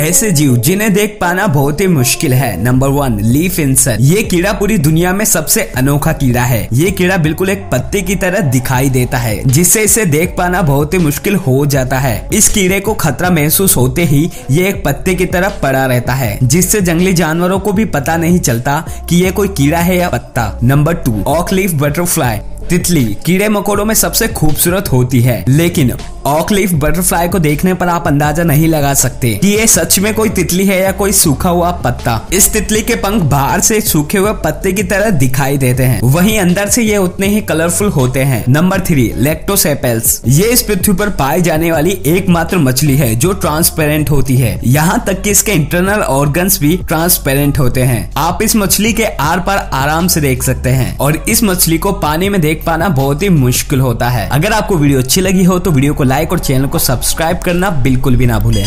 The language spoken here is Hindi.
ऐसे जीव जिन्हें देख पाना बहुत ही मुश्किल है। नंबर वन लीफ इंसेक्ट ये कीड़ा पूरी दुनिया में सबसे अनोखा कीड़ा है। ये कीड़ा बिल्कुल एक पत्ते की तरह दिखाई देता है, जिससे इसे देख पाना बहुत ही मुश्किल हो जाता है। इस कीड़े को खतरा महसूस होते ही ये एक पत्ते की तरह पड़ा रहता है, जिससे जंगली जानवरों को भी पता नहीं चलता कि ये कोई कीड़ा है या पत्ता। Number two oak leaf butterfly तितली कीड़े मकोड़ों में सबसे खूबसूरत होती है, लेकिन ऑकलीफ बटरफ्लाई को देखने पर आप अंदाज़ा नहीं लगा सकते कि ये सच में कोई तितली है या कोई सूखा हुआ पत्ता। इस तितली के पंख बाहर से सूखे हुए पत्ते की तरह दिखाई देते हैं। वहीं अंदर से ये उतने ही कलरफुल होते हैं। नंबर थ्री लेक्टोसेपेल्स ये इस पृथ्वी पर पाई जाने वाली एकमात्र मछली है जो ट्रांसपेरेंट होती है। यहाँ तक की इसके इंटरनल ऑर्गन्स भी ट्रांसपेरेंट होते हैं। आप इस मछली के आर पर आराम से देख सकते हैं और इस मछली को पानी में देख पाना बहुत ही मुश्किल होता है। अगर आपको वीडियो अच्छी लगी हो तो वीडियो को लाइक और चैनल को सब्सक्राइब करना बिल्कुल भी ना भूले।